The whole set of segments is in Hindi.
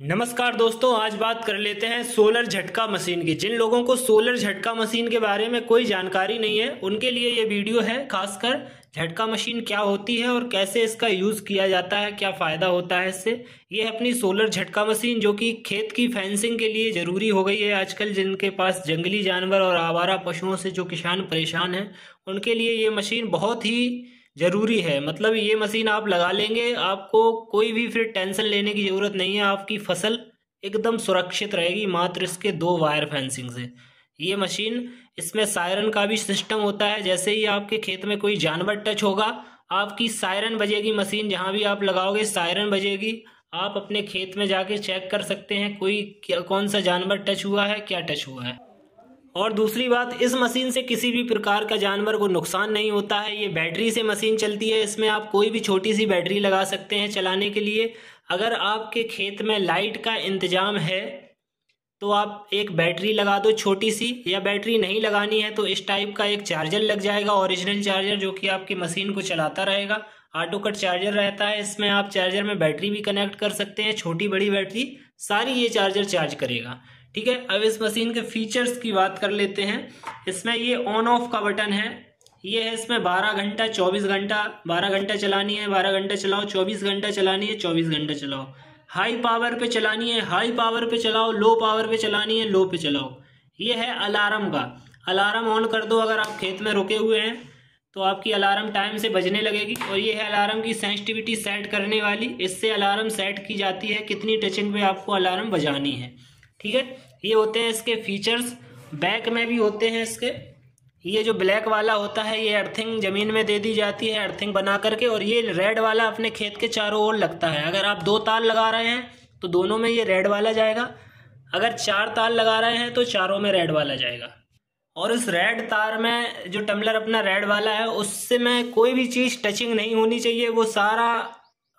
नमस्कार दोस्तों, आज बात कर लेते हैं सोलर झटका मशीन की। जिन लोगों को सोलर झटका मशीन के बारे में कोई जानकारी नहीं है, उनके लिए ये वीडियो है, खासकर झटका मशीन क्या होती है और कैसे इसका यूज़ किया जाता है, क्या फ़ायदा होता है इससे। ये अपनी सोलर झटका मशीन जो कि खेत की फेंसिंग के लिए ज़रूरी हो गई है आजकल, जिनके पास जंगली जानवर और आवारा पशुओं से जो किसान परेशान हैं, उनके लिए ये मशीन बहुत ही ज़रूरी है। मतलब ये मशीन आप लगा लेंगे, आपको कोई भी फिर टेंशन लेने की ज़रूरत नहीं है। आपकी फ़सल एकदम सुरक्षित रहेगी, मात्र इसके दो वायर फेंसिंग से। ये मशीन, इसमें सायरन का भी सिस्टम होता है। जैसे ही आपके खेत में कोई जानवर टच होगा, आपकी सायरन बजेगी मशीन। जहाँ भी आप लगाओगे, सायरन बजेगी। आप अपने खेत में जाके चेक कर सकते हैं, कोई कौन सा जानवर टच हुआ है, क्या टच हुआ है। और दूसरी बात, इस मशीन से किसी भी प्रकार का जानवर को नुकसान नहीं होता है। ये बैटरी से मशीन चलती है। इसमें आप कोई भी छोटी सी बैटरी लगा सकते हैं चलाने के लिए। अगर आपके खेत में लाइट का इंतज़ाम है तो आप एक बैटरी लगा दो छोटी सी, या बैटरी नहीं लगानी है तो इस टाइप का एक चार्जर लग जाएगा, ओरिजिनल चार्जर, जो कि आपकी मशीन को चलाता रहेगा। ऑटो कट चार्जर रहता है। इसमें आप चार्जर में बैटरी भी कनेक्ट कर सकते हैं छोटी बड़ी बैटरी, सारी ये चार्जर चार्ज करेगा। ठीक है? अब इस मशीन के फीचर्स की बात कर लेते हैं। इसमें ये ऑन ऑफ़ का बटन है। ये है इसमें 12 घंटा 24 घंटा 12 घंटा चलानी है 12 घंटा चलाओ 24 घंटा चलानी है 24 घंटा चलाओ। हाई पावर पे चलानी है हाई पावर पे चलाओ लो पावर पे चलानी है लो पे चलाओ। ये है अलार्म का। अलार्म ऑन कर दो अगर आप खेत में रुके हुए हैं तो आपकी अलार्म टाइम से बजने लगेगी। और ये है अलार्म की सेंसिटिविटी सेट करने वाली। इससे अलार्म सेट की जाती है कितनी टचिंग पे आपको अलार्म बजानी है। ठीक है? ये होते हैं इसके फीचर्स बैक में भी होते हैं इसके। ये जो ब्लैक वाला होता है, ये अर्थिंग ज़मीन में दे दी जाती है अर्थिंग बना करके, और ये रेड वाला अपने खेत के चारों ओर लगता है। अगर आप दो तार लगा रहे हैं तो दोनों में ये रेड वाला जाएगा। अगर चार तार लगा रहे हैं तो चारों में रेड वाला जाएगा। और उस रेड तार में जो टम्बलर अपना रेड वाला है, उससे में कोई भी चीज़ टचिंग नहीं होनी चाहिए। वो सारा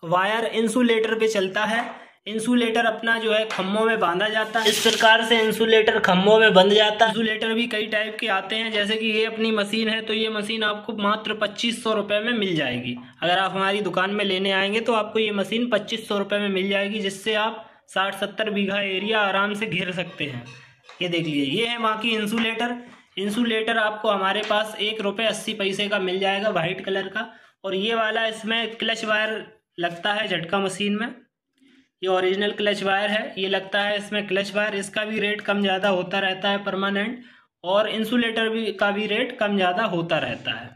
वायर इंसुलेटर पे चलता है। इंसुलेटर अपना जो है खम्भों में बांधा जाता है। इस प्रकार से इंसुलेटर खम्भों में बंध जाता है। इंसुलेटर भी कई टाइप के आते हैं जैसे कि ये अपनी मशीन है तो ये मशीन आपको मात्र पच्चीस सौ रुपये में मिल जाएगी। अगर आप हमारी दुकान में लेने आएँगे तो आपको ये मशीन पच्चीस सौ रुपये में मिल जाएगी जिससे आप साठ सत्तर बीघा एरिया आराम से घेर सकते हैं। ये देख लीजिए ये है वहाँ की इंसुलेटर। इंसुलेटर आपको हमारे पास एक रुपये अस्सी पैसे का मिल जाएगा वाइट कलर का। और ये वाला इसमें क्लच वायर लगता है झटका मशीन में। ये ओरिजिनल क्लच वायर है। ये लगता है इसमें क्लच वायर इसका भी रेट कम ज़्यादा होता रहता है परमानेंट और इंसुलेटर भी, का भी रेट कम ज़्यादा होता रहता है।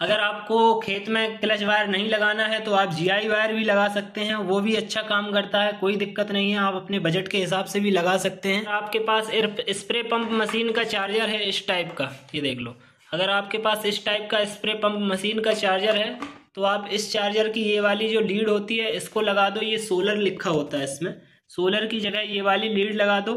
अगर आपको खेत में क्लच वायर नहीं लगाना है तो आप जीआई वायर भी लगा सकते हैं। वो भी अच्छा काम करता है, कोई दिक्कत नहीं है। आप अपने बजट के हिसाब से भी लगा सकते हैं। आपके पास स्प्रे पंप मशीन का चार्जर है इस टाइप का। ये देख लो। अगर आपके पास इस टाइप का स्प्रे पंप मशीन का चार्जर है तो आप इस चार्जर की ये वाली जो लीड होती है, इसको लगा दो, ये सोलर लिखा होता है इसमें। सोलर की जगह ये वाली लीड लगा दो।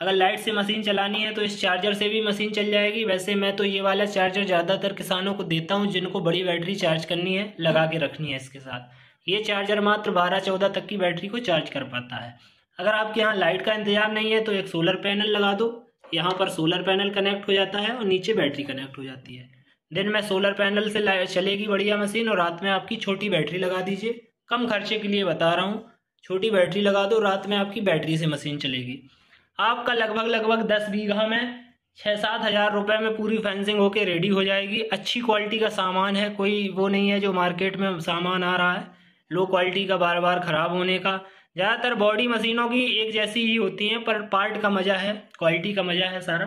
अगर लाइट से मशीन चलानी है तो इस चार्जर से भी मशीन चल जाएगी। वैसे मैं तो ये वाला चार्जर ज़्यादातर किसानों को देता हूँ, जिनको बड़ी बैटरी चार्ज करनी है, लगा के रखनी है इसके साथ। ये चार्जर मात्र बारह चौदह तक की बैटरी को चार्ज कर पाता है। अगर आपके यहाँ लाइट का इंतज़ाम नहीं है तो एक सोलर पैनल लगा दो। यहाँ पर सोलर पैनल कनेक्ट हो जाता है और नीचे बैटरी कनेक्ट हो जाती है। दिन में सोलर पैनल से चलेगी बढ़िया मशीन और रात में आपकी छोटी बैटरी लगा दीजिए। कम खर्चे के लिए बता रहा हूँ, छोटी बैटरी लगा दो, रात में आपकी बैटरी से मशीन चलेगी। आपका लगभग लगभग दस बीघा में छः सात हज़ार रुपये में पूरी फेंसिंग होके रेडी हो जाएगी। अच्छी क्वालिटी का सामान है, कोई वो नहीं है जो मार्केट में सामान आ रहा है। लो क्वालिटी का बार बार ख़राब होने का। ज़्यादातर बॉडी मशीनों की एक जैसी ही होती हैं, पर पार्ट का मज़ा है क्वालिटी का मज़ा है सारा।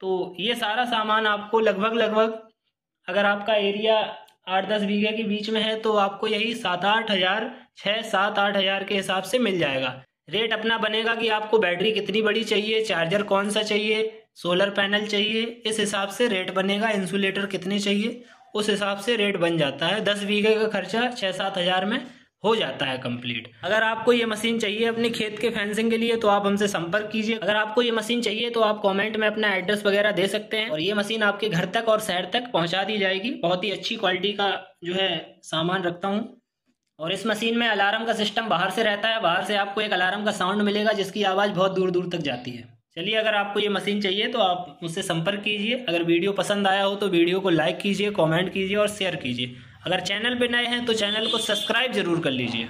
तो ये सारा सामान आपको लगभग लगभग अगर आपका एरिया आठ दस बीघे के बीच में है तो आपको यही सात आठ हज़ार छः सात आठ हज़ार के हिसाब से मिल जाएगा। रेट अपना बनेगा कि आपको बैटरी कितनी बड़ी चाहिए, चार्जर कौन सा चाहिए, सोलर पैनल चाहिए, इस हिसाब से रेट बनेगा, इंसुलेटर कितने चाहिए, उस हिसाब से रेट बन जाता है। दस बीघे का खर्चा छः सात हज़ार में हो जाता है कंप्लीट अगर आपको ये मशीन चाहिए अपने खेत के फेंसिंग के लिए तो आप हमसे संपर्क कीजिए। अगर आपको ये मशीन चाहिए तो आप कमेंट में अपना एड्रेस वगैरह दे सकते हैं और ये मशीन आपके घर तक और शहर तक पहुँचा दी जाएगी। बहुत ही अच्छी क्वालिटी का जो है सामान रखता हूँ। और इस मशीन में अलार्म का सिस्टम बाहर से रहता है। बाहर से आपको एक अलार्म का साउंड मिलेगा, जिसकी आवाज़ बहुत दूर दूर तक जाती है। चलिए, अगर आपको ये मशीन चाहिए तो आप मुझसे संपर्क कीजिए। अगर वीडियो पसंद आया हो तो वीडियो को लाइक कीजिए कमेंट कीजिए और शेयर कीजिए। अगर चैनल पर नए हैं तो चैनल को सब्सक्राइब ज़रूर कर लीजिए।